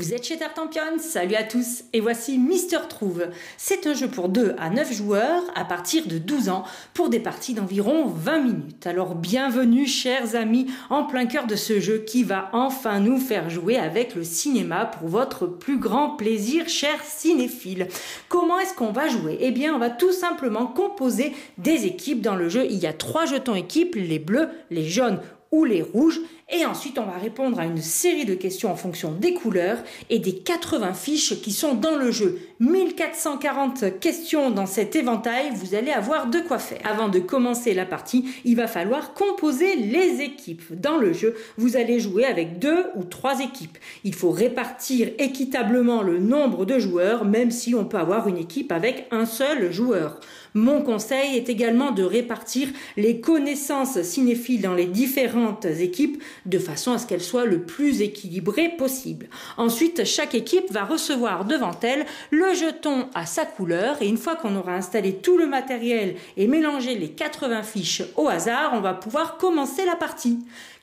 Vous êtes chez Tartampion, salut à tous et voici Mister Trouve. C'est un jeu pour 2 à 9 joueurs à partir de 12 ans pour des parties d'environ 20 minutes. Alors bienvenue chers amis en plein cœur de ce jeu qui va enfin nous faire jouer avec le cinéma pour votre plus grand plaisir chers cinéphiles. Comment est-ce qu'on va jouer? Eh bien on va tout simplement composer des équipes dans le jeu. Il y a trois jetons équipes, les bleus, les jaunes ou les rouges. Et ensuite, on va répondre à une série de questions en fonction des couleurs et des 80 fiches qui sont dans le jeu. 1440 questions dans cet éventail, vous allez avoir de quoi faire. Avant de commencer la partie, il va falloir composer les équipes. Dans le jeu, vous allez jouer avec deux ou trois équipes. Il faut répartir équitablement le nombre de joueurs, même si on peut avoir une équipe avec un seul joueur. Mon conseil est également de répartir les connaissances cinéphiles dans les différentes équipes de façon à ce qu'elles soient le plus équilibrées possible. Ensuite, chaque équipe va recevoir devant elle le jeton à sa couleur et une fois qu'on aura installé tout le matériel et mélangé les 80 fiches au hasard, on va pouvoir commencer la partie.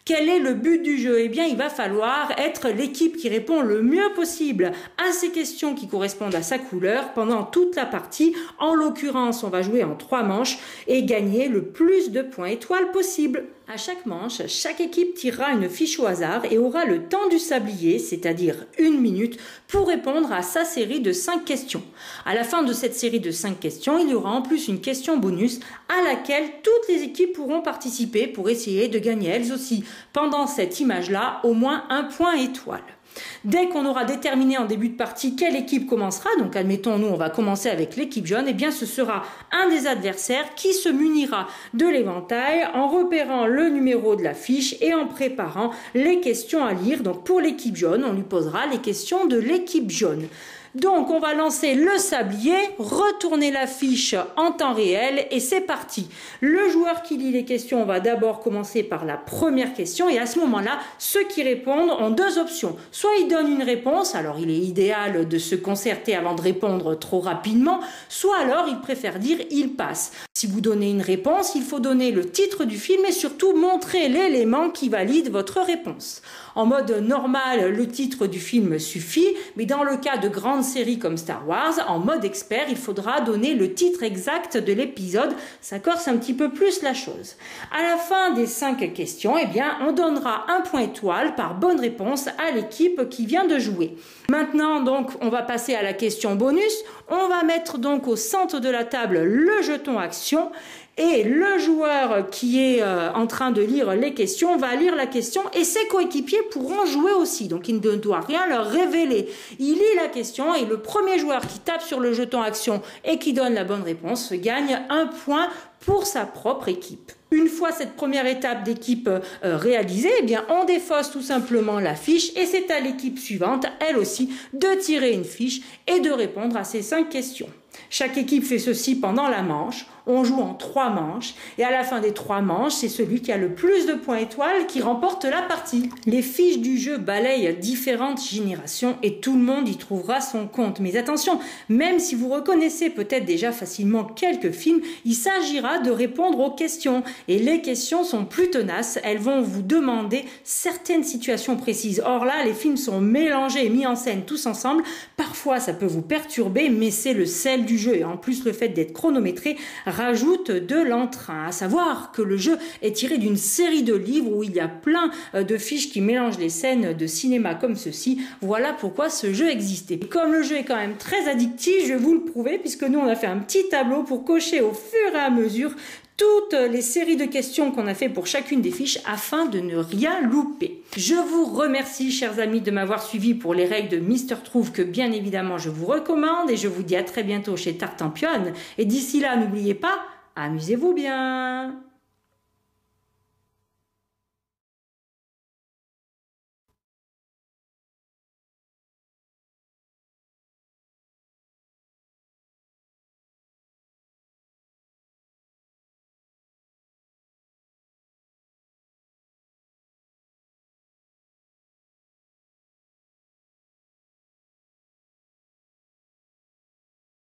Quel est le but du jeu? Eh bien, il va falloir être l'équipe qui répond le mieux possible à ces questions qui correspondent à sa couleur pendant toute la partie. En l'occurrence, on va jouer en trois manches et gagner le plus de points étoiles possible. À chaque manche, chaque équipe tirera une fiche au hasard et aura le temps du sablier, c'est-à-dire une minute, pour répondre à sa série de cinq questions. À la fin de cette série de cinq questions, il y aura en plus une question bonus à laquelle toutes les équipes pourront participer pour essayer de gagner elles aussi pendant cette image-là au moins un point étoile. Dès qu'on aura déterminé en début de partie quelle équipe commencera, donc admettons nous on va commencer avec l'équipe jaune, et eh bien ce sera un des adversaires qui se munira de l'éventail en repérant le numéro de la fiche et en préparant les questions à lire. Donc pour l'équipe jaune, on lui posera les questions de l'équipe jaune. Donc on va lancer le sablier, retourner la fiche en temps réel et c'est parti. Le joueur qui lit les questions va d'abord commencer par la première question et à ce moment-là, ceux qui répondent ont deux options. Soit ils donnent une réponse, alors il est idéal de se concerter avant de répondre trop rapidement, soit alors ils préfèrent dire il passe. Si vous donnez une réponse, il faut donner le titre du film et surtout montrer l'élément qui valide votre réponse. En mode normal, le titre du film suffit, mais dans le cas de grandes séries comme Star Wars, en mode expert, il faudra donner le titre exact de l'épisode. Ça corse un petit peu plus la chose. À la fin des cinq questions, eh on donnera un point étoile par bonne réponse à l'équipe qui vient de jouer. Maintenant, on va passer à la question bonus. On va mettre donc au centre de la table le jeton action et le joueur qui est euh, en train de lire les questions va lire la question et ses coéquipiers pourront jouer aussi. Donc il ne doit rien leur révéler. Il lit la question et le premier joueur qui tape sur le jeton action et qui donne la bonne réponse gagne un point pour sa propre équipe. Une fois cette première étape d'équipe euh, réalisée, eh bien, on défausse tout simplement la fiche et c'est à l'équipe suivante, elle aussi, de tirer une fiche et de répondre à ces cinq questions. Chaque équipe fait ceci pendant la manche. On joue en trois manches et à la fin des trois manches, c'est celui qui a le plus de points étoiles qui remporte la partie. Les fiches du jeu balayent différentes générations et tout le monde y trouvera son compte. Mais attention, même si vous reconnaissez peut-être déjà facilement quelques films, il s'agira de répondre aux questions. Et les questions sont plus tenaces, elles vont vous demander certaines situations précises. Or là, les films sont mélangés et mis en scène tous ensemble. Parfois, ça peut vous perturber, mais c'est le sel du jeu. Et en plus, le fait d'être chronométré rajoute de l'entrain. À savoir que le jeu est tiré d'une série de livres où il y a plein euh, de fiches qui mélangent les scènes de cinéma comme ceci. Voilà pourquoi ce jeu existait. Comme le jeu est quand même très addictif, je vais vous le prouver puisque nous on a fait un petit tableau pour cocher au fur et à mesure toutes les séries de questions qu'on a fait pour chacune des fiches afin de ne rien louper. Je vous remercie, chers amis, de m'avoir suivi pour les règles de Mister Trouve que bien évidemment je vous recommande et je vous dis à très bientôt chez Tartampion. Et d'ici là, n'oubliez pas, amusez-vous bien.